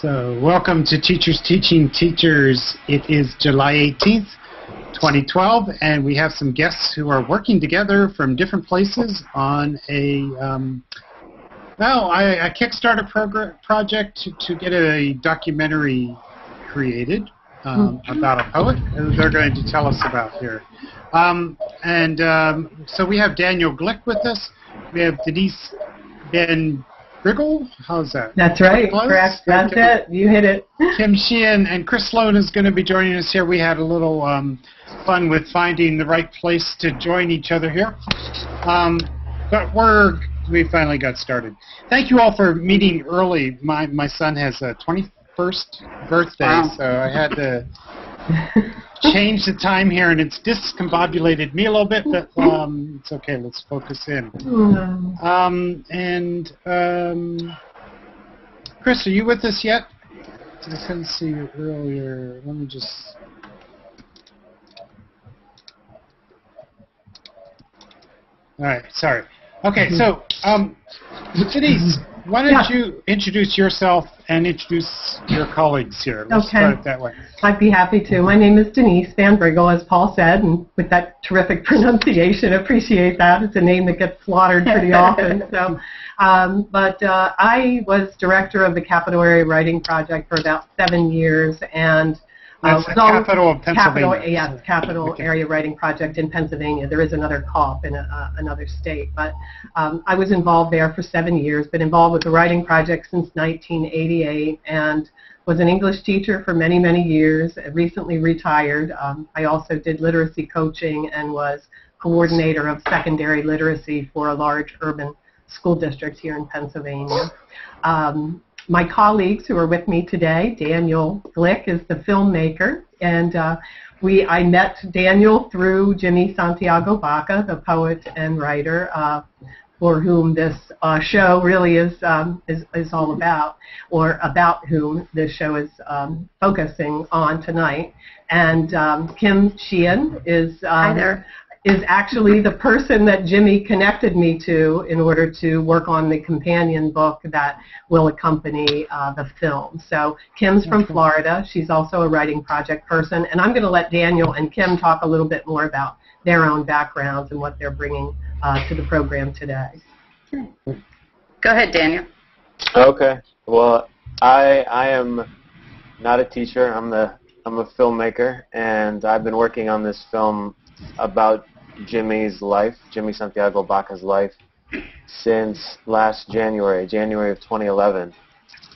So, welcome to Teachers Teaching Teachers. It is July 18th, 2012, and we have some guests who are working together from different places on a, um, well, a, a Kickstarter project to, to get a documentary created um, about a poet who they're going to tell us about here. Um, and um, so we have Daniel Glick with us. We have Denise Van Briggle. How's that? That's right. Correct. That's Okay. it. You hit it. Kim Sheehan and Chris Sloan is going to be joining us here. We had a little um, fun with finding the right place to join each other here. Um, but we're we finally got started. Thank you all for meeting early. My my son has a 21st birthday, Wow. so I had to change the time here, and it's discombobulated me a little bit, but um, it's okay. Let's focus in. Mm. Um, and um, Chris, are you with us yet? I couldn't see you earlier. Let me just. All right, sorry. Okay, so um, Denise, why don't Yeah. you introduce yourself and introduce your colleagues here? Let's Okay. start it that way. I'd be happy to. My name is Denise Van Briggle, as Paul said, and with that terrific pronunciation, appreciate that. It's a name that gets slaughtered pretty often. So, um, but uh, I was director of the Capital Area Writing Project for about seven years, and That's the was capital of Capital, yes, Capital Okay. Area Writing Project in Pennsylvania. There is another COP in a, uh, another state, but um, I was involved there for seven years. Been involved with the writing project since 1988, and was an English teacher for many, many years. Recently retired. Um, I also did literacy coaching and was coordinator of secondary literacy for a large urban school district here in Pennsylvania. Um, my colleagues who are with me today, Daniel Glick is the filmmaker, and uh, we I met Daniel through Jimmy Santiago Baca, the poet and writer, uh, for whom this uh, show really is, um, is is all about, or about whom this show is um, focusing on tonight. And um, Kim Sheehan is um, Hi there. Is actually the person that Jimmy connected me to in order to work on the companion book that will accompany uh, the film. So Kim's from Florida. She's also a writing project person, and I'm going to let Daniel and Kim talk a little bit more about their own backgrounds and what they're bringing uh, to the program today. Go ahead, Daniel. Okay. Well, I I am not a teacher. I'm the I'm a filmmaker, and I've been working on this film about Jimmy's life, Jimmy Santiago Baca's life, since last January, January of 2011.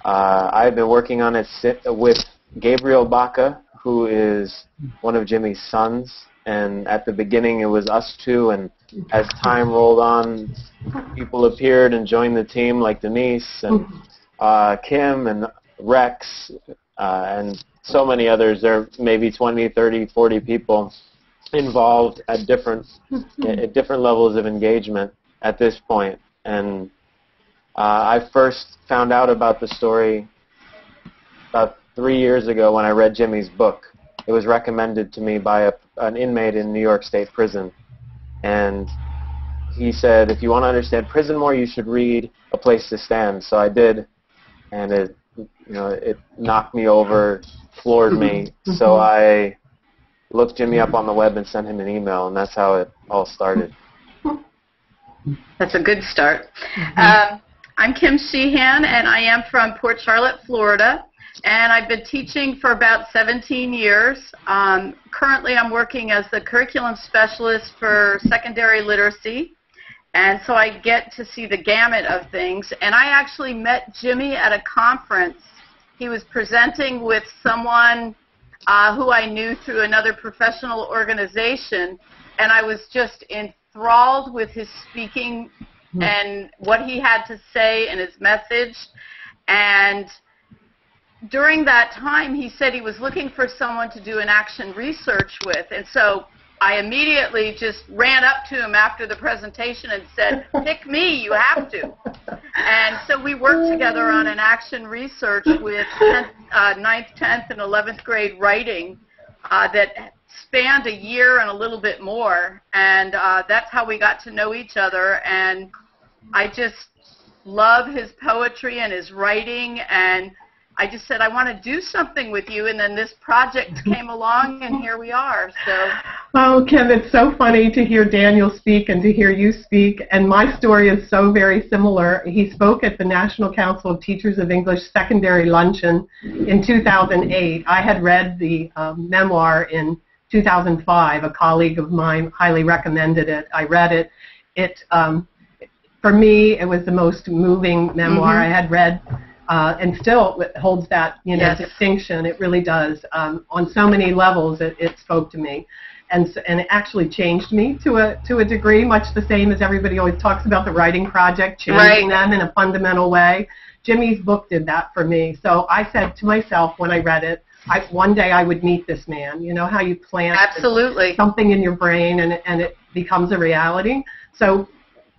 Uh, I've been working on it with Gabriel Baca, who is one of Jimmy's sons, and at the beginning it was us two, and as time rolled on, people appeared and joined the team like Denise and uh, Kim and Rex uh, and so many others. There are maybe 20, 30, 40 people involved at different at different levels of engagement at this point. And uh, I first found out about the story about three years ago when I read Jimmy's book. It was recommended to me by a, an inmate in New York State Prison, and he said, if you want to understand prison more, you should read A Place to Stand. So I did, and it, you know, it knocked me over, floored me. So I looked Jimmy up on the web and sent him an email, and that's how it all started. That's a good start. Um, I'm Kim Sheehan, and I am from Port Charlotte, Florida. And I've been teaching for about 17 years. Um, currently, I'm working as the curriculum specialist for secondary literacy. And so I get to see the gamut of things. And I actually met Jimmy at a conference. He was presenting with someone uh, who I knew through another professional organization. And I was just enthralled with his speaking and what he had to say and his message. And during that time, he said he was looking for someone to do an action research with. And so I immediately just ran up to him after the presentation and said, pick me, you have to. And so we worked together on an action research with 10th, uh, 9th, 10th, and 11th grade writing uh, that spanned a year and a little bit more. And uh, that's how we got to know each other. And I just love his poetry and his writing and I just said I want to do something with you, and then this project came along, and here we are. So. Oh, Kim, it's so funny to hear Daniel speak and to hear you speak. And my story is so very similar. He spoke at the National Council of Teachers of English Secondary Luncheon in 2008. I had read the um, memoir in 2005. A colleague of mine highly recommended it. I read it. It, um, for me, it was the most moving memoir Mhm. I had read uh, and still holds that you know Yes. distinction. It really does. Um, on so many levels, it, it spoke to me, and s- and it actually changed me to a to a degree, much the same as everybody always talks about the writing project changing Right. them in a fundamental way. Jimmy's book did that for me. So I said to myself when I read it, I, one day I would meet this man. You know how you plant Absolutely. something in your brain and, and it becomes a reality. So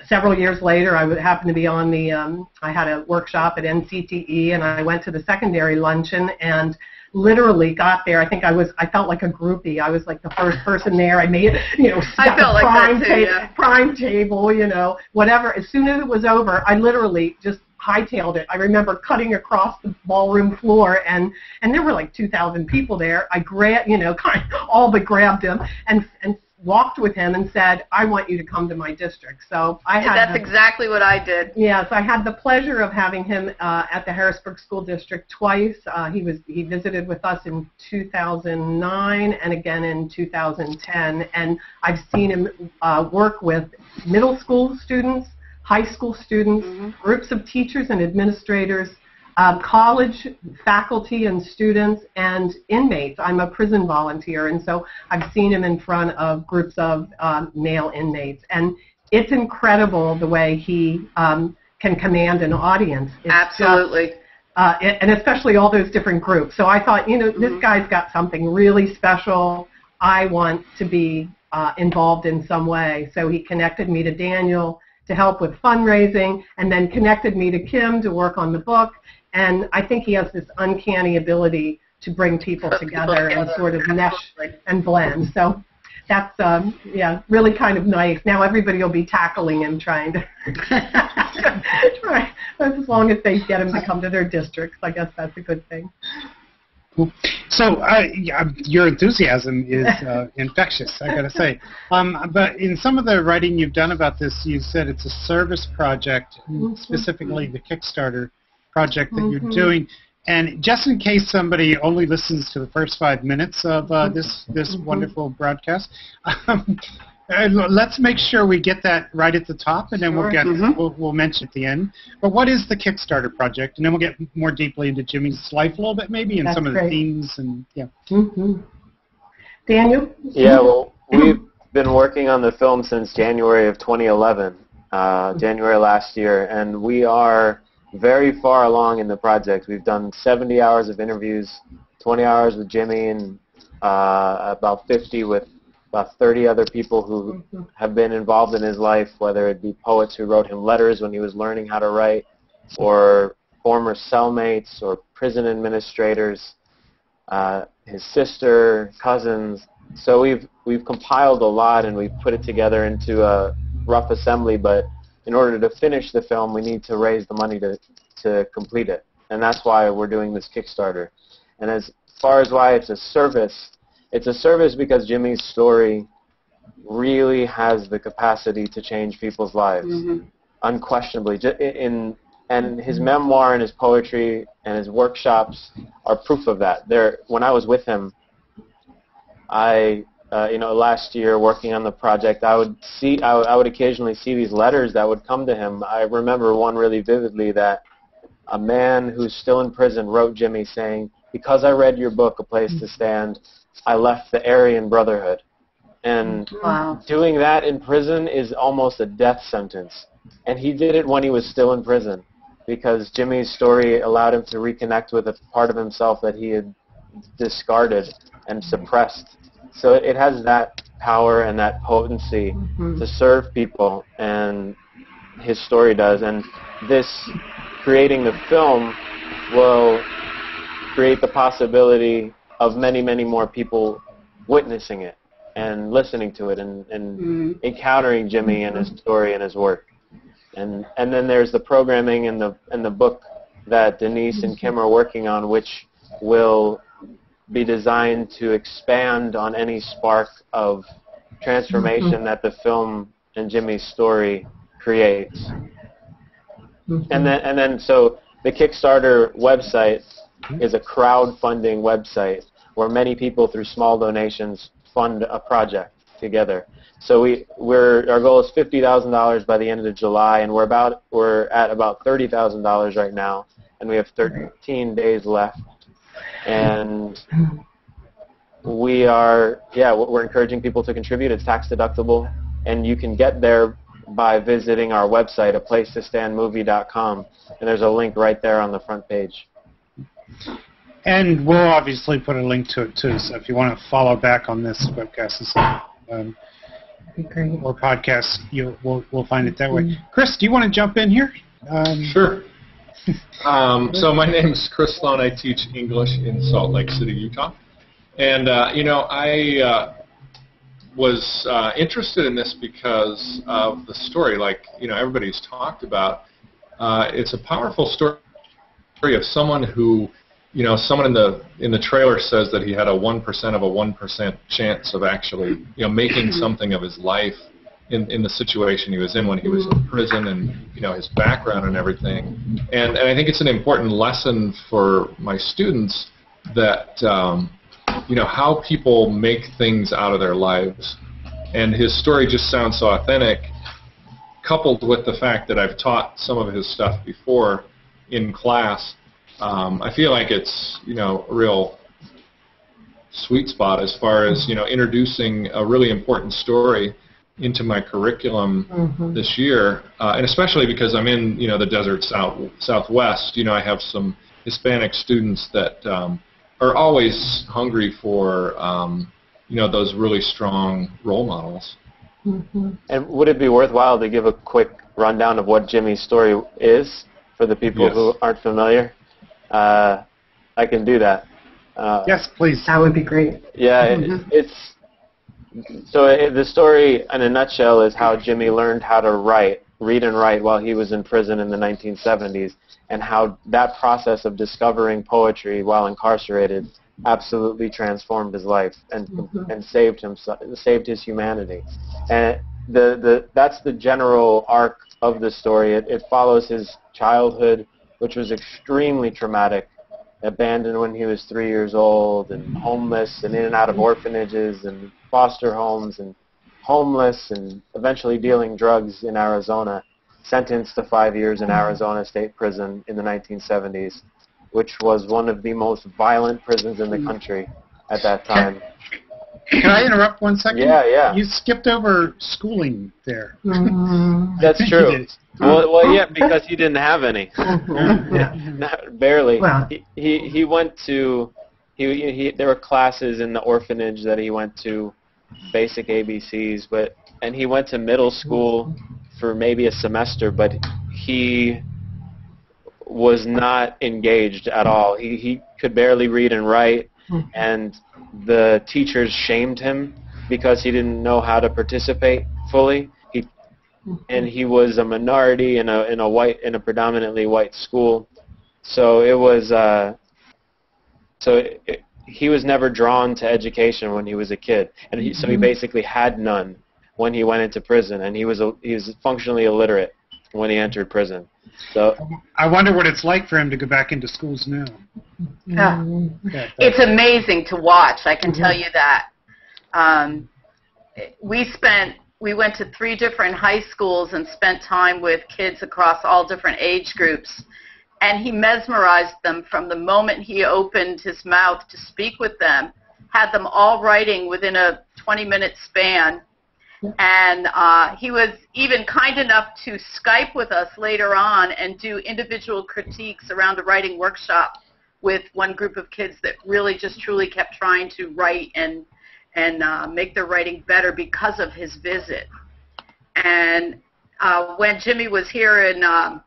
several years later, I would happen to be on the, um, I had a workshop at NCTE and I went to the secondary luncheon and literally got there. I think I was, I felt like a groupie. I was like the first person there. I made, you know, I felt like prime, too, ta- yeah. prime table, you know, whatever. As soon as it was over, I literally just hightailed it. I remember cutting across the ballroom floor and and there were like 2,000 people there. I grabbed, you know, kind of all but grabbed him and and walked with him and said, "I want you to come to my district." So I had That's the, exactly what I did. Yes, I had the pleasure of having him uh, at the Harrisburg School District twice. Uh, he was he visited with us in 2009 and again in 2010, and I've seen him uh, work with middle school students, high school students, Mhm. groups of teachers and administrators, um, college faculty and students, and inmates. I'm a prison volunteer, and so I've seen him in front of groups of um, male inmates, and it's incredible the way he um, can command an audience. It's just- Absolutely. uh, and especially all those different groups. So I thought, you know, this Mhm. guy's got something really special. I want to be uh, involved in some way. So he connected me to Daniel to help with fundraising, and then connected me to Kim to work on the book. And I think he has this uncanny ability to bring people Put together and sort of mesh and blend. So that's um, yeah, really kind of nice. Now everybody will be tackling him, trying to try as long as they get him to come to their districts. I guess that's a good thing. Cool. So uh, your enthusiasm is uh, infectious, I gotta say. Um, but in some of the writing you've done about this, you said it's a service project, Mhm. specifically the Kickstarter project that you're Mhm. doing. And just in case somebody only listens to the first five minutes of uh, this this Mhm. wonderful broadcast, um, uh, let's make sure we get that right at the top, and then we'll Sure. get Mhm. we'll, we'll mention at the end. But what is the Kickstarter project? And then we'll get more deeply into Jimmy's life a little bit, maybe, and That's some of the themes and yeah. hmm Daniel? Yeah, well, we've been working on the film since January of 2011, uh, January last year, and we are very far along in the project. We've done 70 hours of interviews, 20 hours with Jimmy, and uh, about 50 with about 30 other people who have been involved in his life, whether it be poets who wrote him letters when he was learning how to write, or former cellmates, or prison administrators, uh, his sister, cousins. So we've we've compiled a lot and we've put it together into a rough assembly. But in order to finish the film, we need to raise the money to to complete it, and that's why we're doing this Kickstarter. And as far as why it's a service, it's a service because Jimmy's story really has the capacity to change people's lives Mhm. unquestionably. In and his memoir and his poetry and his workshops are proof of that. There, when I was with him, I, uh, you know, last year working on the project, I would see, I would, I would occasionally see these letters that would come to him. I remember one really vividly that a man who's still in prison wrote Jimmy saying, "Because I read your book, A Place to Stand, I left the Aryan Brotherhood." And Wow. doing that in prison is almost a death sentence. And he did it when he was still in prison because Jimmy's story allowed him to reconnect with a part of himself that he had discarded and suppressed. So it, has that power and that potency Mhm. to serve people, and his story does. And this, creating the film, will create the possibility of many, many more people witnessing it and listening to it and, and Mhm. encountering Jimmy and his story and his work. And and then there's the programming and the and the book that Denise and Kim are working on, which will be designed to expand on any spark of transformation that the film and Jimmy's story creates. Mm-hmm. And then, and then, so the Kickstarter website mm-hmm. is a crowdfunding website where many people, through small donations, fund a project together. So we, we're, our goal is fifty thousand dollars by the end of July, and we're about, we're at about thirty thousand dollars right now, and we have thirteen days left. And we are, yeah, we're encouraging people to contribute. It's tax deductible, and you can get there by visiting our website, aplacetostandmovie.com, and there's a link right there on the front page. And we'll obviously put a link to it too. So if you want to follow back on this webcast and stuff, um, or podcast, you we'll we'll find it that way. Chris, do you want to jump in here? Um, Sure. Um, so my name is Chris Sloan. I teach English in Salt Lake City, Utah. And, uh, you know, I uh, was uh, interested in this because of the story, like, you know, everybody's talked about. Uh, it's a powerful story of someone who, you know, someone in the in the trailer says that he had a 1% of a 1% chance of actually, you know, making something of his life in, in the situation he was in when he was in prison and you know his background and everything. And, and I think it's an important lesson for my students that um, you know how people make things out of their lives. And his story just sounds so authentic, coupled with the fact that I've taught some of his stuff before in class. Um, I feel like it's you know a real sweet spot as far as you know introducing a really important story into my curriculum Mhm. this year, uh, and especially because I'm in you know the desert south southwest. You know, I have some Hispanic students that um, are always hungry for um, you know those really strong role models. Mhm. And would it be worthwhile to give a quick rundown of what Jimmy's story is for the people Yes. who aren't familiar? Uh, I can do that. Uh, yes, please. That would be great. Yeah, it, Mhm. it's so it, the story in a nutshell is how Jimmy learned how to write, read and write while he was in prison in the 1970s, and how that process of discovering poetry while incarcerated absolutely transformed his life and Mhm. and saved him saved his humanity. And the the that's the general arc of the story. It, it follows his childhood, which was extremely traumatic abandoned when he was three years old and homeless and in and out of orphanages and foster homes and homeless and eventually dealing drugs in Arizona, sentenced to five years in Arizona State Prison in the 1970s, which was one of the most violent prisons in the country at that time. Can I interrupt one second? Yeah, yeah. You skipped over schooling there. Mhm. That's I think you true. Well, well, yeah, because he didn't have any. Mhm. Yeah. Not, barely. Wow. He, he he went to he, he there were classes in the orphanage that he went to, basic ABCs, but and he went to middle school for maybe a semester, but he was not engaged at all. He he could barely read and write, Mhm. and the teachers shamed him because he didn't know how to participate fully. He and he was a minority in a in a white in a predominantly white school, so it was uh, so it, he was never drawn to education when he was a kid, and he, so he Mhm. basically had none when he went into prison, and he was a, he was functionally illiterate when he entered prison. So I wonder what it's like for him to go back into schools now. Yeah. Mhm. It's amazing to watch. I can tell you that. Um, we spent we went to three different high schools and spent time with kids across all different age groups. And he mesmerized them from the moment he opened his mouth to speak with them, had them all writing within a 20 minute span. And uh, he was even kind enough to Skype with us later on and do individual critiques around a writing workshop with one group of kids that really just truly kept trying to write and and uh, make their writing better because of his visit. And uh, when Jimmy was here in um,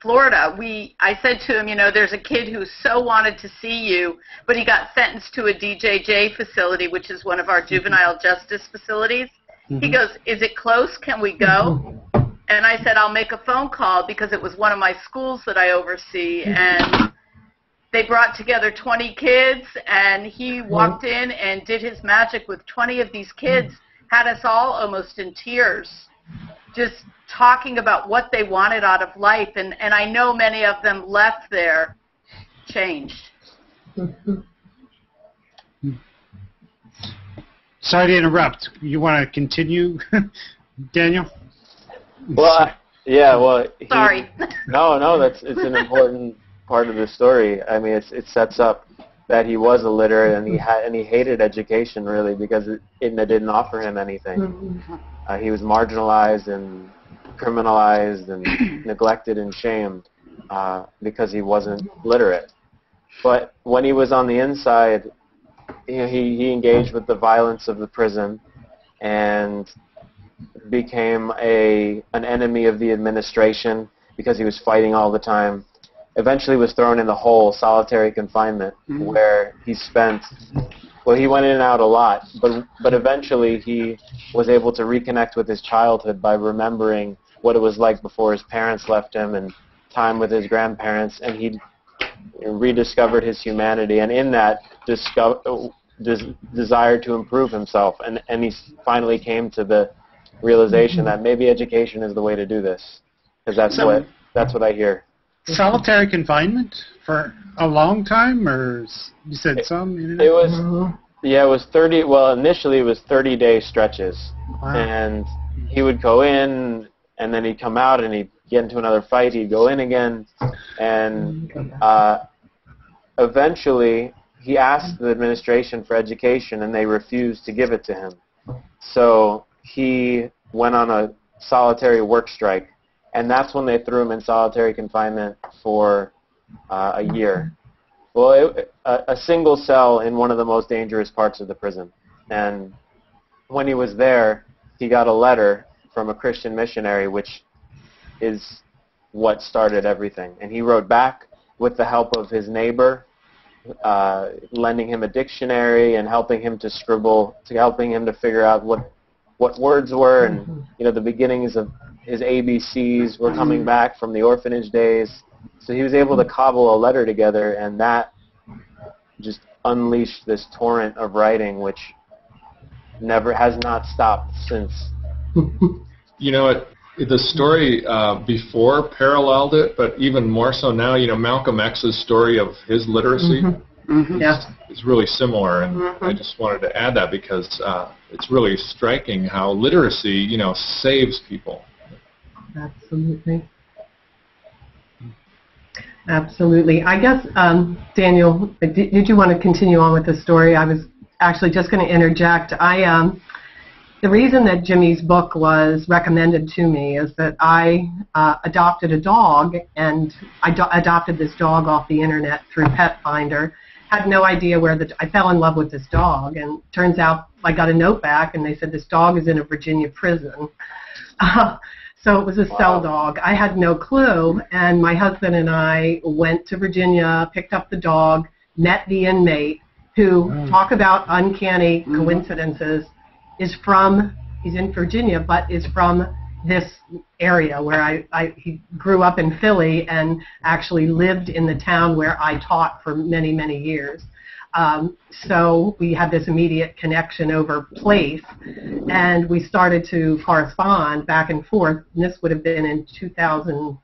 Florida, we I said to him, you know, there's a kid who so wanted to see you, but he got sentenced to a DJJ facility, which is one of our juvenile justice facilities. He Mhm. goes, "Is it close? Can we go?" Mm-hmm. and I said I'll make a phone call because it was one of my schools that I oversee, mm-hmm. and they brought together 20 kids, and he walked in and did his magic with 20 of these kids, mm-hmm. had us all almost in tears, just talking about what they wanted out of life, and and I know many of them left there changed. Sorry to interrupt. You want to continue, Daniel? Well, I- yeah. Well, he, Sorry. No, no, that's it's an important part of the story. I mean, it's, it sets up that he was illiterate and he had and he hated education really because it, it didn't offer him anything. Uh, he was marginalized and criminalized and neglected and shamed uh, because he wasn't literate. But when he was on the inside, you know, he he engaged with the violence of the prison and became a an enemy of the administration because he was fighting all the time. Eventually, was thrown in the hole, solitary confinement, mm-hmm. where he spent. Well, he went in and out a lot, but but eventually he was able to reconnect with his childhood by remembering what it was like before his parents left him and time with his grandparents, and he rediscovered his humanity, and in that discover, des- desire to improve himself, and and he finally came to the realization that maybe education is the way to do this, because that's So- what that's what I hear. Solitary confinement for a long time, or you said some? in and It was yeah, it was 30. Well, initially it was 30 day stretches, Wow. and he would go in, and then he'd come out, and he'd get into another fight. He'd go in again, and uh, eventually he asked the administration for education, and they refused to give it to him. So he went on a solitary work strike, and that's when they threw him in solitary confinement for uh, a year. Well, it, a, a single cell in one of the most dangerous parts of the prison. And when he was there, he got a letter from a Christian missionary, which is what started everything. And he wrote back with the help of his neighbor, uh, lending him a dictionary and helping him to scribble, to helping him to figure out what what words were, and mm-hmm. you know the beginnings of his ABCs were coming mm-hmm. back from the orphanage days. So he was able to mm-hmm. cobble a letter together, and that just unleashed this torrent of writing, which never has not stopped since. You know, it, the story uh, before paralleled it, but even more so now. You know, Malcolm X's story of his literacy Mm-hmm. Yeah. is really similar, and Mhm. I just wanted to add that because uh, it's really striking how literacy, you know, saves people. Absolutely. Absolutely. I guess, um, Daniel, did, did you want to continue on with the story? I was actually just going to interject. I, um, the reason that Jimmy's book was recommended to me is that I uh, adopted a dog, and I do- adopted this dog off the internet through Petfinder. Had no idea where the I fell in love with this dog, and turns out I got a note back, and they said this dog is in a Virginia prison. Uh, so it was a cell dog. I had no clue, and my husband and I went to Virginia, picked up the dog, met the inmate, who Wow. talk about uncanny coincidences, is from he's in Virginia, but is from this area where I, I he grew up in Philly and actually lived in the town where I taught for many many years. Um, so we had this immediate connection over place, and we started to correspond back and forth. And this would have been in 2000,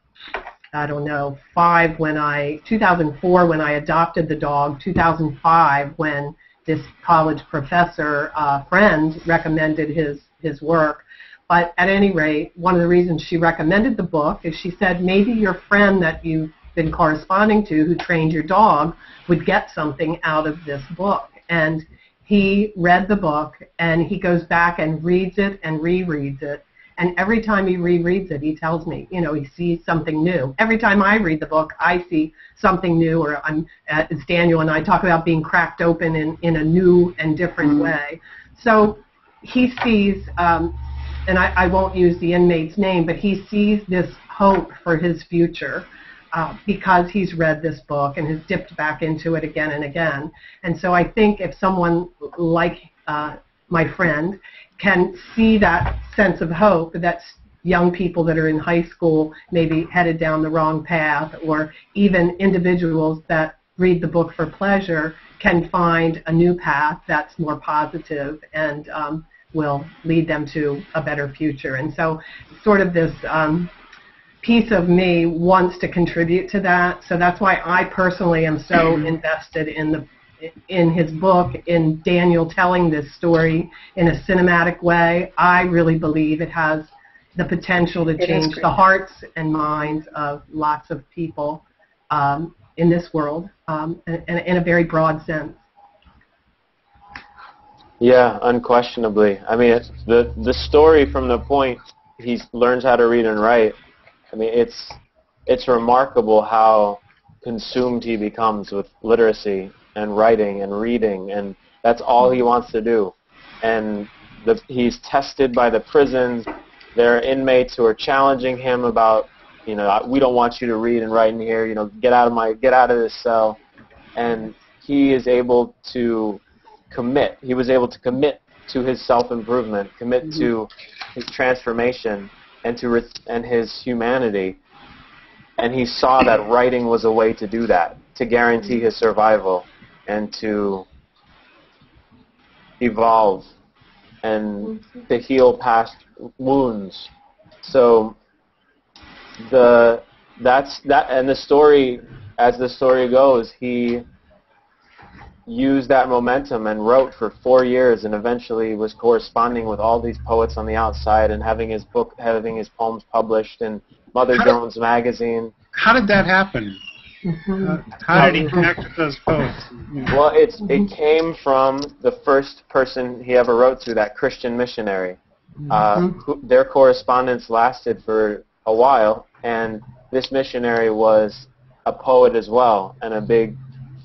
I don't know, five when I 2004 when I adopted the dog. 2005 when this college professor uh, friend recommended his his work. But at any rate, one of the reasons she recommended the book is she said maybe your friend that you've been corresponding to who trained your dog would get something out of this book. And he read the book and he goes back and reads it and rereads it. And every time he rereads it, he tells me, you know, he sees something new. Every time I read the book, I see something new, or I'm, uh, as Daniel and I talk about being cracked open in, in a new and different way. So he sees, um, and I, I won't use the inmate's name, but he sees this hope for his future uh, because he's read this book and has dipped back into it again and again. And so I think if someone like uh, my friend can see that sense of hope that young people that are in high school maybe headed down the wrong path, or even individuals that read the book for pleasure can find a new path that's more positive and um, will lead them to a better future. And so, sort of this um, piece of me wants to contribute to that. So that's why I personally am so invested in the in his book, in Daniel telling this story in a cinematic way. I really believe it has the potential to It is change the hearts and minds of lots of people um, in this world, um, in, in in a very broad sense. Yeah, unquestionably. I mean, it's the the story from the point he learns how to read and write. I mean, it's it's remarkable how consumed he becomes with literacy and writing and reading, and that's all he wants to do. And the, he's tested by the prisons. There are inmates who are challenging him about, you know, we don't want you to read and write in here. You know, get out of my get out of this cell. And he is able to commit. He was able to commit to his self-improvement, commit mm-hmm. to his transformation, and to re- and his humanity. And he saw that writing was a way to do that, to guarantee his survival, and to evolve, and mm-hmm. to heal past wounds. So the that's that, and the story, as the story goes, he used that momentum and wrote for four years and eventually was corresponding with all these poets on the outside and having his book having his poems published in Mother How did- Jones magazine. How did that happen? Uh, how did he connect with those poets? Well, it's it came from the first person he ever wrote to, that Christian missionary. Uh, who, their correspondence lasted for a while, and this missionary was a poet as well and a big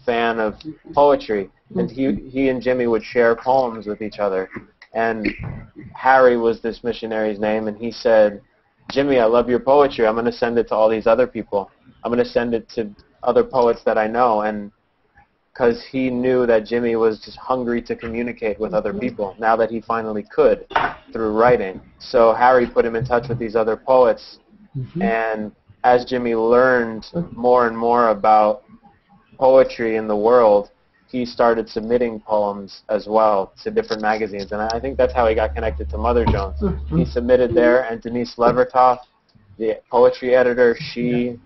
fan of poetry. And he he and Jimmy would share poems with each other. And Harry was this missionary's name, and he said, "Jimmy, I love your poetry. I'm going to send it to all these other people. I'm going to send it to other poets that I know." And because he knew that Jimmy was just hungry to communicate with other mm-hmm. people now that he finally could through writing. So Harry put him in touch with these other poets, mm-hmm. and as Jimmy learned more and more about poetry in the world, he started submitting poems as well to different magazines, and I think that's how he got connected to Mother Jones. He mm-hmm. submitted there, and Denise Levertov, the poetry editor, she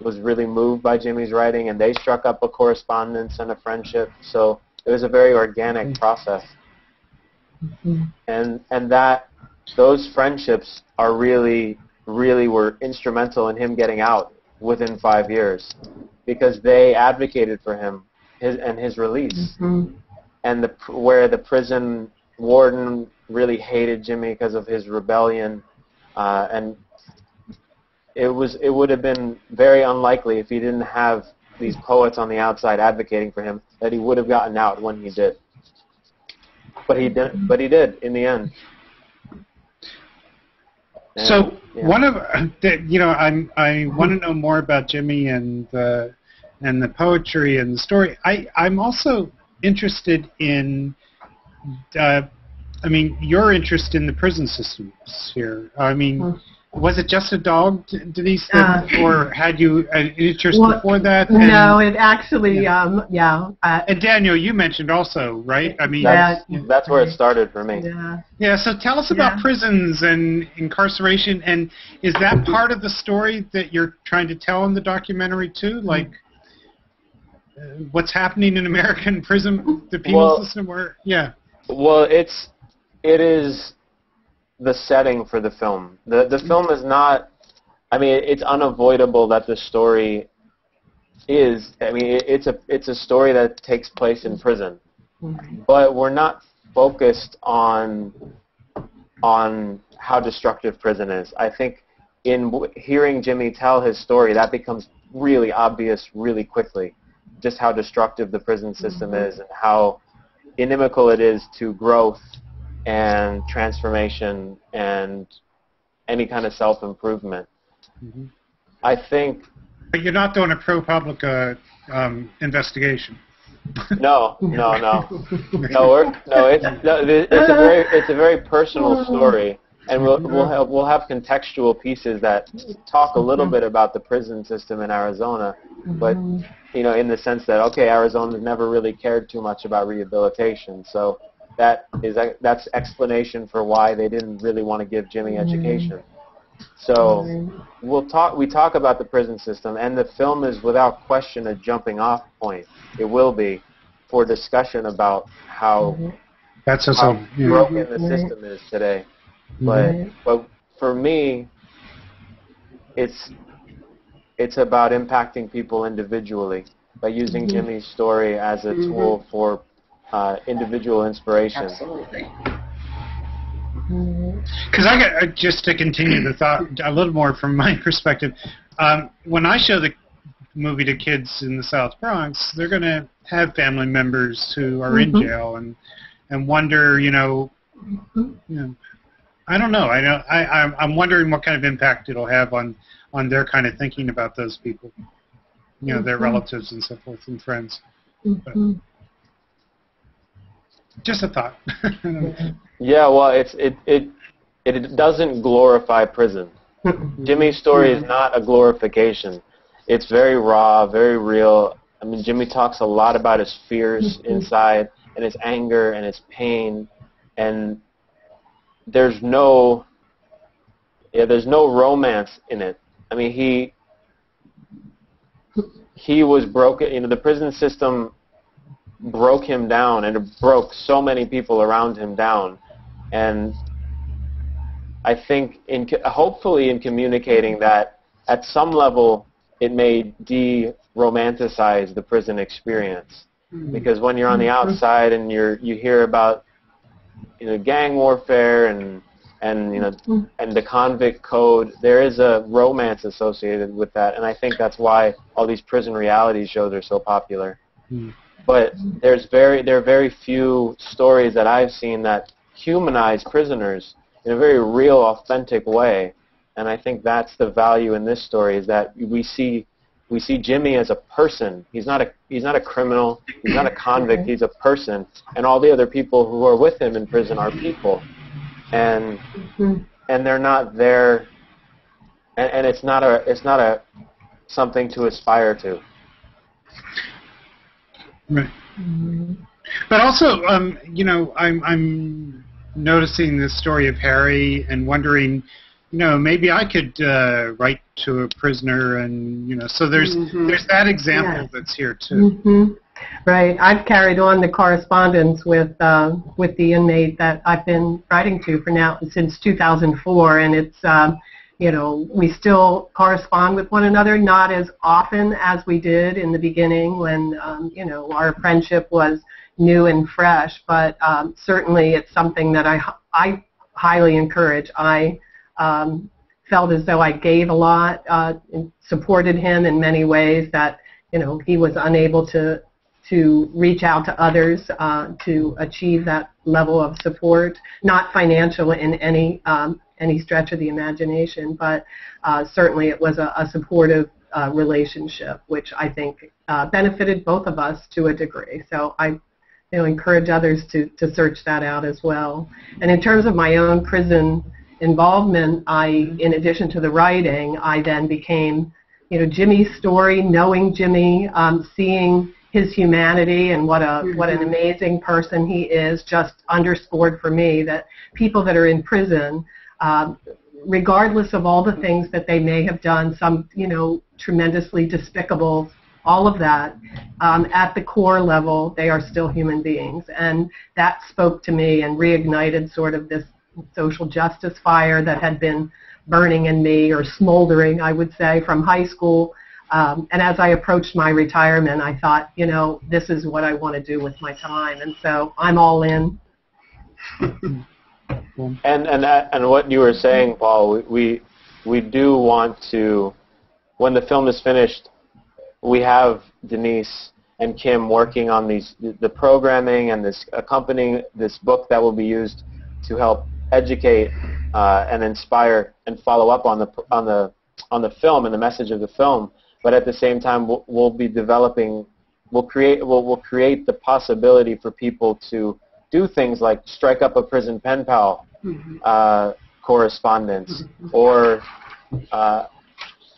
was really moved by Jimmy's writing, and they struck up a correspondence and a friendship. So it was a very organic process, and and that those friendships are really really were instrumental in him getting out within five years because they advocated for him his and his release Mhm. and the where the prison warden really hated Jimmy because of his rebellion, uh, and it was it would have been very unlikely if he didn't have these poets on the outside advocating for him that he would have gotten out when he did. But he did. But he did in the end. And, So yeah. one of the, you know I'm I want to know more about Jimmy and the and the poetry and the story. I I'm also interested in uh, I mean your interest in the prison systems here. I mean was it just a dog, D- Denise, that, Uh, or had you an interest Well, before that? And, No, it actually, um, yeah, uh, and Daniel, you mentioned also, right? I mean, that's, Yeah. that's where it started for me. yeah. Yeah, so tell us about Yeah. prisons and incarceration, and is that part of the story that you're trying to tell in the documentary too? Like, uh, what's happening in American prison, the penal Well- system? Where, yeah, Well, it's it is the setting for the film. The the film is not. I mean, it's unavoidable that the story is. I mean, it's a it's a story that takes place in prison, mm-hmm. but we're not focused on on how destructive prison is. I think in w- hearing Jimmy tell his story, that becomes really obvious really quickly, just how destructive the prison system mm-hmm. is and how inimical it is to growth and transformation and any kind of self-improvement. Mhm. I think but you're not doing a ProPublica um, investigation. no, no, no, no. We're, no, it's no, it's a very it's a very personal story, and we'll we'll have we'll have contextual pieces that talk a little bit about the prison system in Arizona, but you know, in the sense that okay, Arizona's never really cared too much about rehabilitation, so that is that's explanation for why they didn't really want to give Jimmy mm-hmm. education. So mm-hmm. we'll talk. We talk about the prison system, and the film is without question a jumping-off point. It will be for discussion about how mm-hmm. That's how also yeah. broken the system is today. But but for me, it's it's about impacting people individually by using Jimmy's story as a tool for uh, individual inspiration. Absolutely. Because I got uh, just to continue the thought a little more from my perspective. Um, when I show the movie to kids in the South Bronx, they're going to have family members who are in jail and and wonder, you know, you know, I don't know. I know. I I'm, I'm wondering what kind of impact it'll have on on their kind of thinking about those people, you know, their relatives and so forth and friends. But just a thought. Yeah, well, it's it it it doesn't glorify prison. Jimmy's story is not a glorification. It's very raw, very real. I mean, Jimmy talks a lot about his fears inside and his anger and his pain, and there's no yeah, there's no romance in it. I mean, he he was broken. You know, the prison system broke him down, and it broke so many people around him down. And I think, in hopefully, in communicating that, at some level, it may de-romanticize the prison experience. Hmm. Because when you're on the hmm. outside and you're you hear about you know gang warfare and and you know hmm. and the convict code, there is a romance associated with that, and I think that's why all these prison reality shows are so popular. Hmm. But there's very there are very few stories that I've seen that humanize prisoners in a very real, authentic way, and I think that's the value in this story is that we see we see Jimmy as a person. He's not a he's not a criminal. He's not a convict. He's a person, and all the other people who are with him in prison are people, and and they're not there. And, and it's not a it's not a something to aspire to. Right. But also, um, you know, I'm I'm noticing the story of Harry and wondering, you know, maybe I could uh, write to a prisoner, and you know, so there's there's that example Yes. that's here too. hmm Right. I've carried on the correspondence with uh, with the inmate that I've been writing to for now since 2004, and it's um, you know we still correspond with one another, not as often as we did in the beginning when um, you know our friendship was new and fresh, but um, certainly it's something that I I highly encourage. I um, felt as though I gave a lot, uh, supported him in many ways that you know he was unable to to reach out to others uh, to achieve that level of support, not financial in any um, any stretch of the imagination, but uh, certainly it was a, a supportive uh, relationship, which I think uh, benefited both of us to a degree. So I you know, encourage others to, to search that out as well. And in terms of my own prison involvement, I, in addition to the writing, I then became, you know, Jimmy's story, knowing Jimmy, um, seeing his humanity and what a what an amazing person he is, just underscored for me that people that are in prison, um, regardless of all the things that they may have done, some you know tremendously despicable all of that, um, at the core level, they are still human beings. And that spoke to me and reignited sort of this social justice fire that had been burning in me or smoldering, I would say, from high school. Um, and as I approached my retirement, I thought, you know, this is what I want to do with my time. And so I'm all in. And and that, and what you were saying, Paul, we, we we do want to, when the film is finished, we have Denise and Kim working on these the programming and this accompanying this book that will be used to help educate uh, and inspire and follow up on the on the on the film and the message of the film. But at the same time, we'll, we'll be developing, we'll create we'll, we'll create the possibility for people to do things like strike up a prison pen pal uh, correspondence or uh,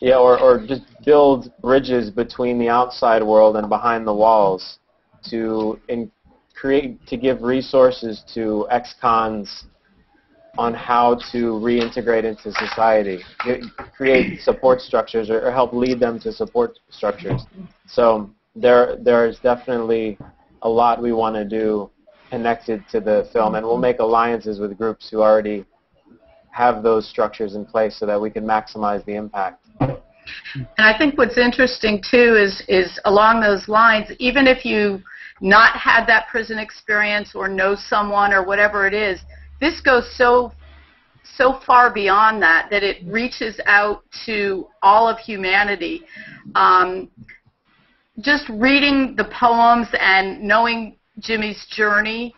yeah, or, or just build bridges between the outside world and behind the walls to in, create to give resources to ex-cons on how to reintegrate into society, create support structures or, help lead them to support structures. So there there is definitely a lot we want to do connected to the film, and we'll make alliances with groups who already have those structures in place so that we can maximize the impact. And I think what's interesting too is is along those lines, even if you not had that prison experience or know someone or whatever it is, this goes so so far beyond that that it reaches out to all of humanity. Um, just reading the poems and knowing Jimmy's journey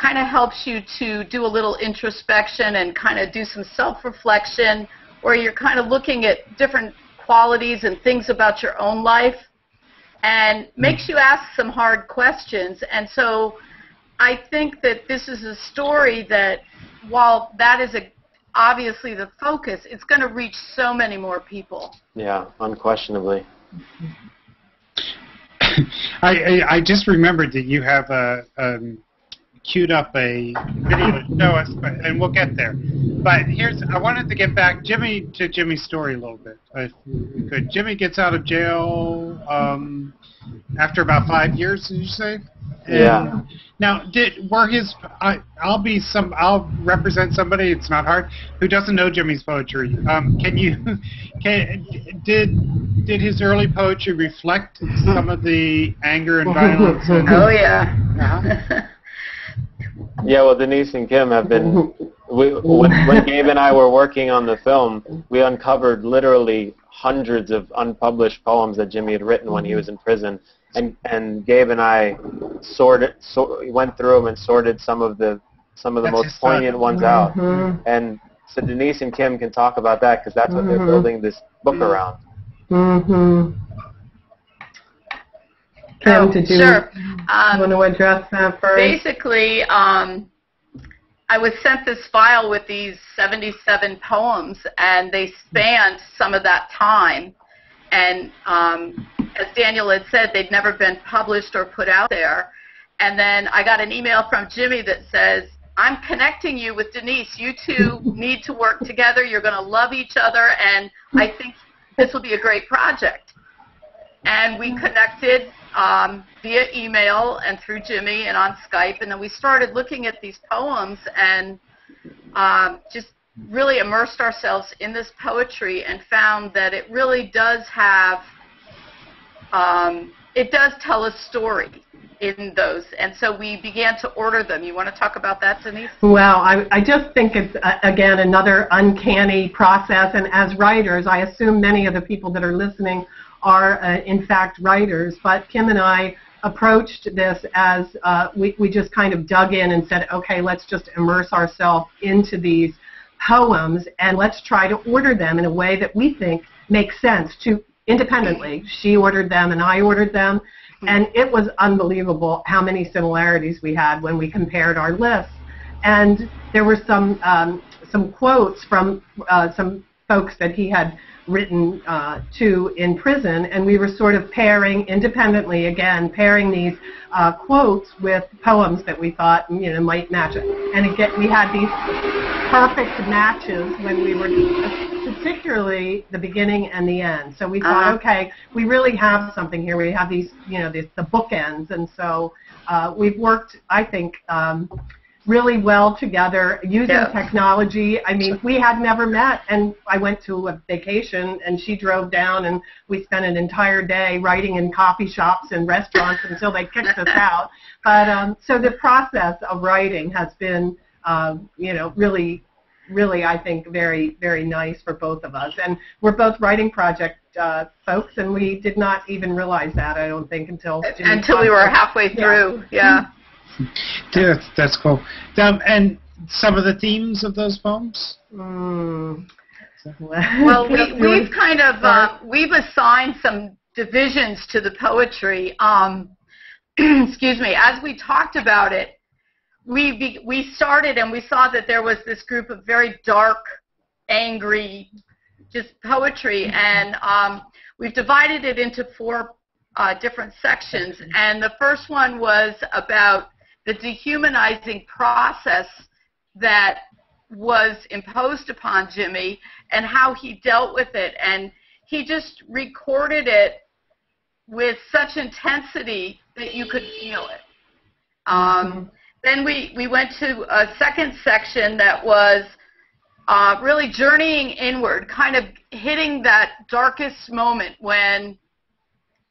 kind of helps you to do a little introspection and kind of do some self-reflection where you're kind of looking at different qualities and things about your own life and makes you ask some hard questions. And so I think that this is a story that while that is a, obviously the focus, it's going to reach so many more people. Yeah, unquestionably. I, I, I just remembered that you have a um, queued up a video to show us, but, and we'll get there. But here's I wanted to get back Jimmy to Jimmy's story a little bit. If we could. Jimmy gets out of jail um, after about five years. Did you say? And Yeah. Now, did were his? I, I'll be some. I'll represent somebody. It's not hard. Who doesn't know Jimmy's poetry? Um, can you? Can did did his early poetry reflect some of the anger and violence? And, Oh yeah. uh Yeah, well, Denise and Kim have been. We, when, when Gabe and I were working on the film, we uncovered literally hundreds of unpublished poems that Jimmy had written when he was in prison, and and Gabe and I sorted, so, went through them and sorted some of the some of the That's most poignant ones out. Mhm. And so Denise and Kim can talk about that because that's what they're Mhm. building this book around. Mm-hmm. Kim, Oh, did you sure. want Um, to address that first? basically, um, I was sent this file with these 77 poems, and they spanned some of that time. And um, as Daniel had said, they'd never been published or put out there. And then I got an email from Jimmy that says, I'm connecting you with Denise. You two need to work together. You're going to love each other, and I think this will be a great project. And we connected um, via email and through Jimmy and on Skype, and then we started looking at these poems and um, just really immersed ourselves in this poetry and found that it really does have, um, it does tell a story in those. And so we began to order them. You want to talk about that, Denise? Well, I, I just think it's, uh, again, another uncanny process. And as writers, I assume many of the people that are listening are, uh, in fact, writers. But Kim and I approached this as uh, we, we just kind of dug in and said, okay, let's just immerse ourselves into these poems and let's try to order them in a way that we think makes sense to independently. She ordered them and I ordered them. And it was unbelievable how many similarities we had when we compared our lists. And there were some um, some quotes from uh, some folks that he had written uh, to in prison, and we were sort of pairing independently again, pairing these uh, quotes with poems that we thought you know might match it. And again, we had these perfect matches when we were particularly the beginning and the end. So we thought, Uh-huh. okay, we really have something here. We have these, you know, these, the bookends, and so uh, we've worked, I think, um, really well together using Yeah. technology. I mean, we had never met, and I went to a vacation, and she drove down, and we spent an entire day writing in coffee shops and restaurants until they kicked us out. But um, so the process of writing has been, uh, you know, really really, I think, very, very nice for both of us. And we're both writing project uh, folks, and we did not even realize that, I don't think, until Jimmy Until we were halfway through. Yeah. Yeah, that's, that's cool. Um, and some of the themes of those poems? Mm. Well, we, we've kind of uh, we've assigned some divisions to the poetry. Um, excuse me. As we talked about it, we be, we started and we saw that there was this group of very dark, angry, just poetry, and um, we've divided it into four uh, different sections. And the first one was about the dehumanizing process that was imposed upon Jimmy and how he dealt with it. And he just recorded it with such intensity that you could feel it. Um, mm-hmm. Then we, we went to a second section that was uh, really journeying inward, kind of hitting that darkest moment when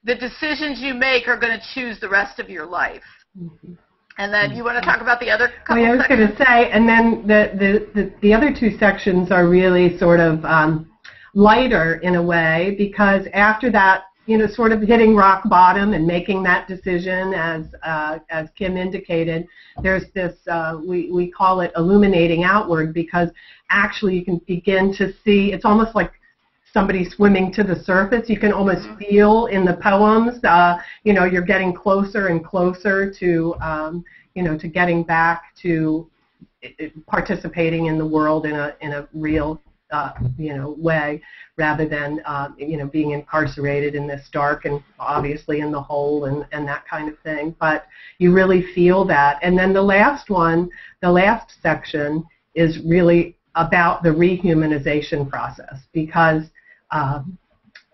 the decisions you make are going to choose the rest of your life. Mm-hmm. And then you want to talk about the other couple well, I was going to say, and then the, the, the, the, other two sections are really sort of um, lighter in a way because after that, you know, sort of hitting rock bottom and making that decision, as uh, as Kim indicated, there's this uh, we we call it illuminating outward because actually you can begin to see. It's almost like somebody swimming to the surface. You can almost mm-hmm. feel in the poems. Uh, you know, you're getting closer and closer to um, you know to getting back to participating in the world in a in a real uh, you know, way rather than, uh, you know, being incarcerated in this dark and obviously in the hole and, and that kind of thing. But you really feel that. And then the last one, the last section is really about the rehumanization process because um,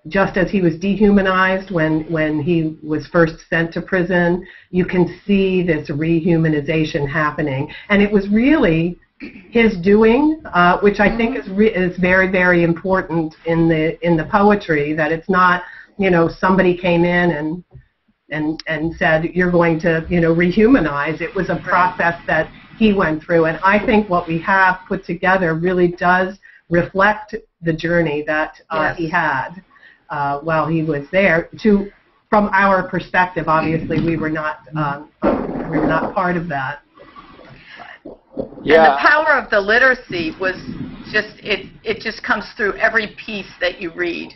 just as he was dehumanized when, when he was first sent to prison, you can see this rehumanization happening. And it was really his doing, uh, which I think is re- is very very important in the in the poetry. That it's not you know somebody came in and and and said you're going to you know rehumanize. It was a process that he went through, and I think what we have put together really does reflect the journey that uh, yes. he had uh, while he was there. To from our perspective, obviously we were not um, we were not part of that. Yeah. And the power of the literacy was just it it just comes through every piece that you read.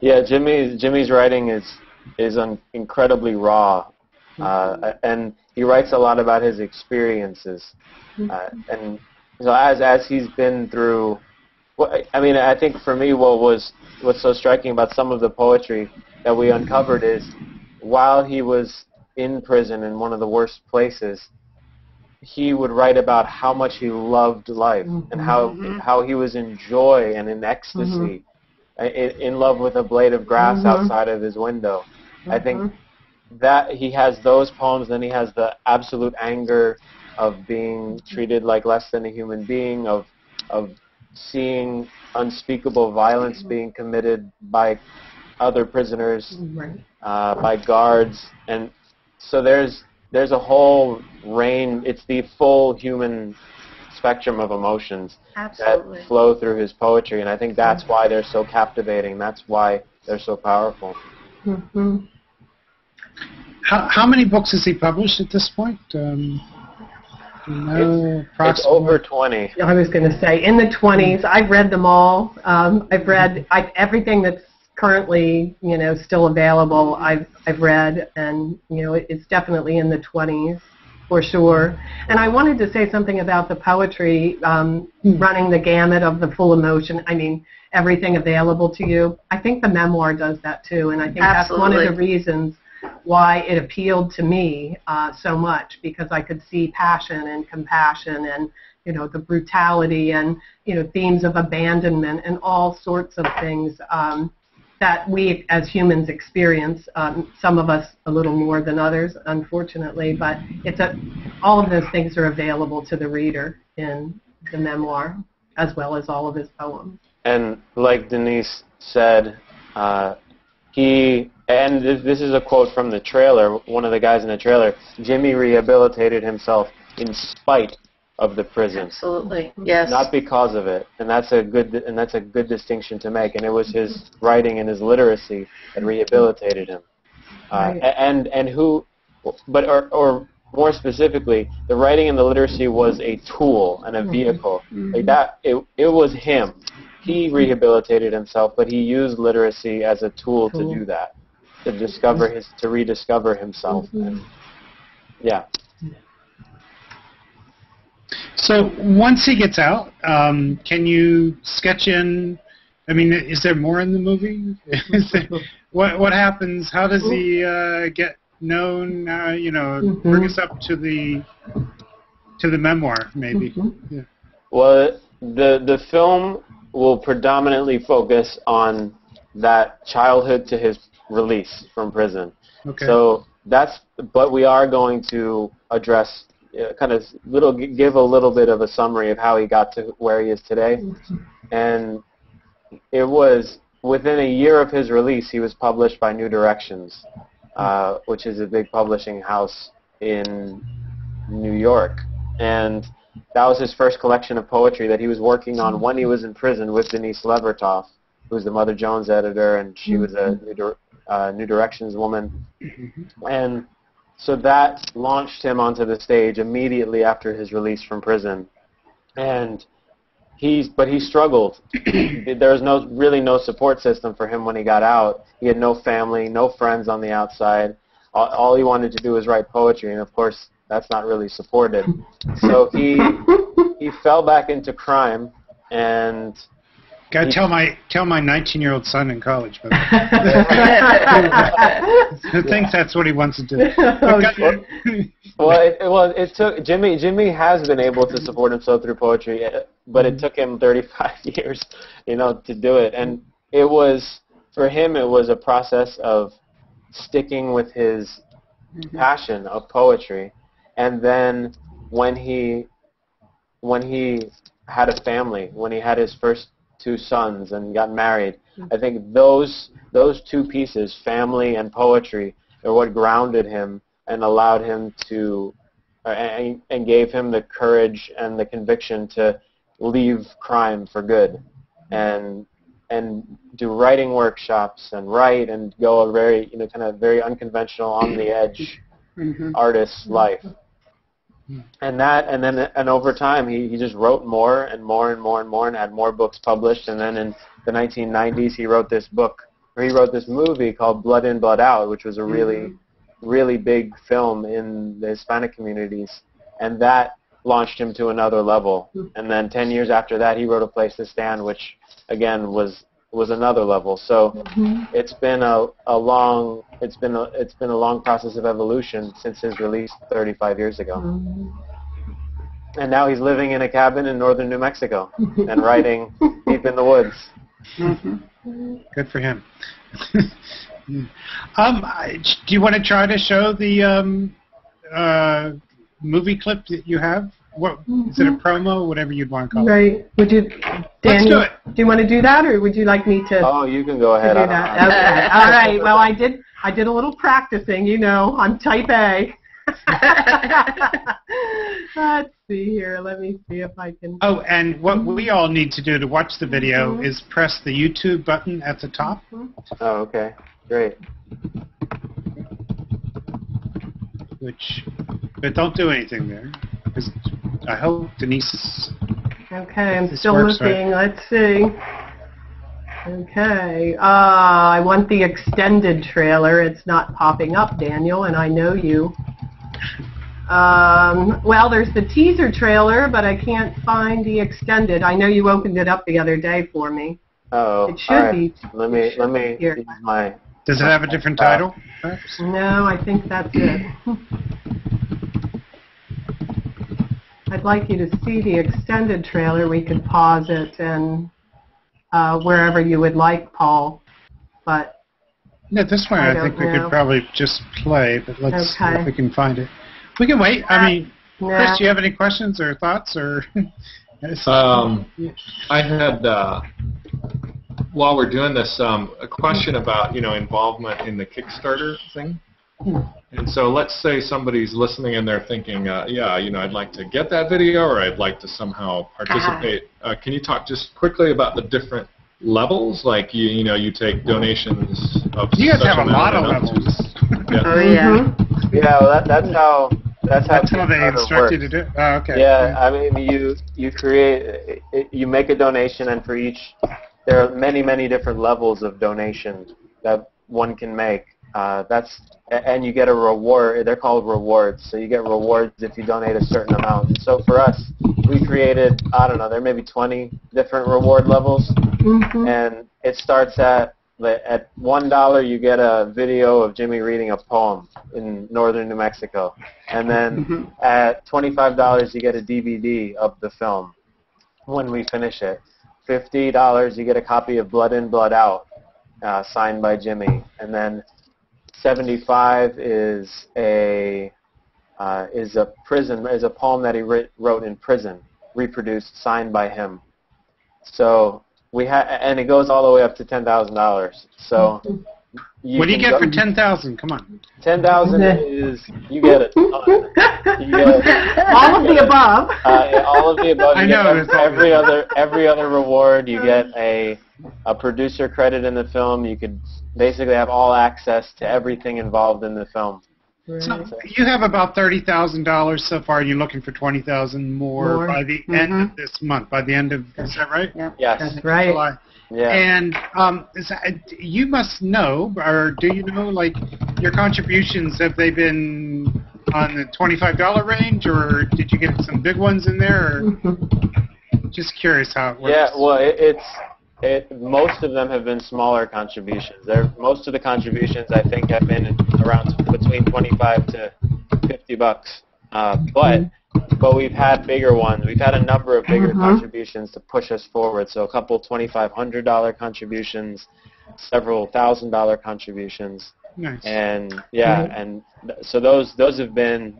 Yeah, Jimmy's Jimmy's writing is is un, incredibly raw, uh, and he writes a lot about his experiences, uh, and so as as he's been through, well, I mean, I think for me, what was what's so striking about some of the poetry that we uncovered is, while he was in prison in one of the worst places, he would write about how much he loved life mm-hmm. and how mm-hmm. how he was in joy and in ecstasy, mm-hmm. in, in, love with a blade of grass mm-hmm. outside of his window. I think mm-hmm. that he has those poems, then he has the absolute anger of being treated like less than a human being, of of seeing unspeakable violence being committed by other prisoners, uh, by guards, and so there's there's a whole range. It's the full human spectrum of emotions Absolutely. that flow through his poetry, and I think that's why they're so captivating. That's why they're so powerful. Mm-hmm. How, how many books has he published at this point? Um, no, it's, it's, over 20. I was going to say in the 20s. I've read them all. Um, I've read I've, everything that's currently, you know, still available. I've I've read, and you know, it, it's definitely in the 20s for sure. And I wanted to say something about the poetry, um, running the gamut of the full emotion. I mean, everything available to you. I think the memoir does that too, and I think Absolutely. that's one of the reasons why it appealed to me uh, so much because I could see passion and compassion and you know the brutality and you know themes of abandonment and all sorts of things um, that we as humans experience. Um, some of us a little more than others, unfortunately, but it's a, all of those things are available to the reader in the memoir, as well as all of his poems. And like Denise said, uh, he and this, this is a quote from the trailer. One of the guys in the trailer, Jimmy rehabilitated himself in spite of the prison. Absolutely, yes. Not because of it, and that's a good and that's a good distinction to make. And it was his writing and his literacy that rehabilitated him. Uh, and and who, but or or more specifically, the writing and the literacy was a tool and a mm-hmm. vehicle. Mm-hmm. Like that, it it was him. He rehabilitated himself, but he used literacy as a tool to do that, to discover his, to rediscover himself. Mm-hmm. And, yeah. So once he gets out, um, can you sketch in? I mean, is there more in the movie? There, what what happens? How does he uh, get known? Uh, you know, Mhm. bring us up to the to the memoir, maybe. Mhm. Well, the the film will predominantly focus on that childhood to his release from prison. Okay. So that's, but we are going to address, uh, kind of little, give a little bit of a summary of how he got to where he is today. And it was within a year of his release, he was published by New Directions, uh, which is a big publishing house in New York. And that was his first collection of poetry that he was working on when he was in prison with Denise Levertov, who was the Mother Jones editor, and she was a New, uh, New Directions woman. And so that launched him onto the stage immediately after his release from prison. And he's, but he struggled. there was no, really no support system for him when he got out. He had no family, no friends on the outside. All, all he wanted to do was write poetry, and of course, that's not really supported. So he he fell back into crime, and Gotta tell my tell my 19 year old son in college, but who thinks that's what he wants to do. Oh, But sure. go- well, it, it, well, it took Jimmy. Jimmy has been able to support himself through poetry, eh, but it took him 35 years, you know, to do it. And it was for him, it was a process of sticking with his passion of poetry, and then when he when he had a family, when he had his first two sons and got married, I think those those two pieces, family and poetry, are what grounded him and allowed him to uh, and, and gave him the courage and the conviction to leave crime for good. And and do writing workshops and write and go a very you know kind of very unconventional on the edge Mhm. artist's life Hmm. and that and then and over time he, he just wrote more and more and more and more and had more books published. And then in the 1990s he wrote this book or he wrote this movie called Blood In Blood Out which was a really hmm. really big film in the Hispanic communities. And that launched him to another level. Hmm. And then 10 years after that he wrote A Place to Stand which again was was another level. So it's been a, a long it's been a, it's been a long process of evolution since his release 35 years ago. And now he's living in a cabin in northern New Mexico and writing deep in the woods. Good for him. um, I- do you want to try to show the um, uh, movie clip that you have? What mm-hmm. is it a promo? Whatever you'd want to call it. Right. Would you, Let's Daniel? do it. Do you want to do that, or would you like me to? oh you can go ahead do that? Okay. All right. Well, I did. I did a little practicing. You know, I'm Type A. Let's see here. Let me see if I can. Oh, and what we mm-hmm. all need to do to watch the video Mhm. is press the YouTube button at the top. Mm-hmm. oh okay great Which, but don't do anything there, because I hope Denise is. Okay, I'm still works, right? looking. Let's see. Okay. Uh, I want the extended trailer. It's not popping up, Daniel, and I know you. Um, well, there's the teaser trailer, but I can't find the extended. I know you opened it up the other day for me. oh It should all right. be. let me let me be here. use my Does it have a different title? Perhaps? No, I think that's it. I'd like you to see the extended trailer. We could pause it and uh, wherever you would like, Paul. But No, this one I I, think don't we know. could probably just play, but let's see if we can find it. We can wait. I mean, nah. Chris, do you have any questions or thoughts or? Um, I had, uh, while we're doing this, um, a question about you know involvement in the Kickstarter thing. And so let's say somebody's listening and they're thinking, uh, yeah, you know, I'd like to get that video or I'd like to somehow participate. Uh, can you talk just quickly about the different levels? Like you, you know, you take donations of. you guys have a lot of amount levels. Yeah. Oh yeah. Mhm. yeah well that, that's how that's how That's how they Kickstarter instruct you to do. it. Oh, okay. Yeah, I mean, you you create, it, you make a donation, and for each, there are many many different levels of donation that one can make. Uh, that's a- and you get a reward. They're called rewards. So you get rewards if you donate a certain amount. And so for us, we created I don't know, there may be 20 different reward levels, Mhm. and it starts at the- at one dollar you get a video of Jimmy reading a poem in northern New Mexico, and then at twenty-five dollars you get a DVD of the film when we finish it. Fifty dollars you get a copy of Blood In Blood Out, uh, signed by Jimmy, and then seventy-five is a uh, is a prison is a poem that he writ, wrote in prison, reproduced, signed by him. So we ha and it goes all the way up to ten thousand dollars. So you what do you get go- for ten thousand? Come on. Ten thousand is you get a ton. You get All of the above. uh, all of the above. You I know, ev- it's all every other every other reward. You get a a producer credit in the film. You could basically have all access to everything involved in the film. So you have about thirty thousand dollars so far, and you're looking for twenty thousand more, More. by the end Mhm. of this month. By the end of is that right? Yes. That's right. July. Yeah. And um, you must know, or do you know, like your contributions? Have they been on the twenty-five dollar range, or did you get some big ones in there? Or just curious how it works. Yeah, well, it, it's it. Most of them have been smaller contributions. They're, most of the contributions I think have been around between 25 to 50 bucks. Uh, but but we've had bigger ones. We've had a number of bigger Mhm. contributions to push us forward. So a couple $2,500 contributions, several thousand dollar contributions, nice. and yeah, Right. and th- so those those have been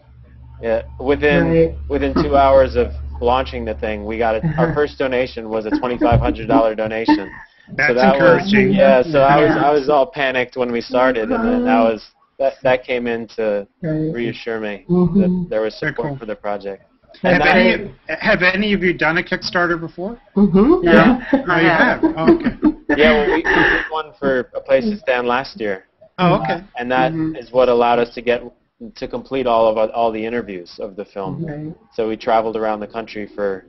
yeah, within Right. within two hours of launching the thing, we got a, our first donation was a twenty five hundred dollar donation. That's so that encouraging. Was, yeah, so I was I was all panicked when we started, and then that was that that came in to Right. reassure me Mhm. that there was support cool. for the project. Have And that- any, have any of you done a Kickstarter before? Mhm. Yeah. Oh, you have. Oh, okay. yeah, well, we, we did one for a place to stand last year, Oh, okay. and that is Mhm. what allowed us to get to complete all of our, all the interviews of the film. Right. So we traveled around the country for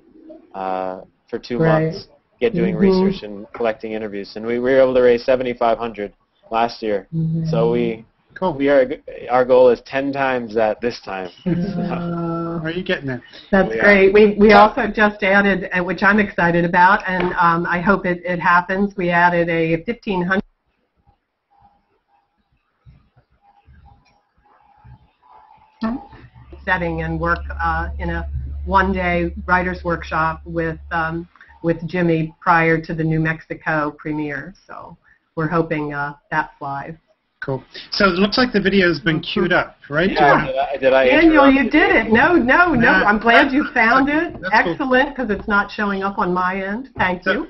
uh, for two Right. months, get doing Mhm. research and collecting interviews, and we, we were able to raise seventy five hundred last year. Mhm. So we Cool. we are our goal is ten times that this time. Uh, Are you getting there? That's Yeah. great. We we also just added, uh, which I'm excited about, and um, I hope it, it happens. We added a 1500 setting and work uh, in a one-day writers workshop with um, with Jimmy prior to the New Mexico premiere. So we're hoping uh, that flies. Cool. So it looks like the video's been queued up, right? Yeah, did I, did I Daniel, you did it. No, no, no. Nah. I'm glad you found it. That's. Excellent, because it's not showing up on my end. Thank So- you.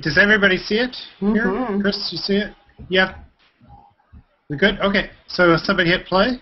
Does everybody see it here? Mhm. Chris, you see it? Yeah. We good? Okay. So somebody hit play.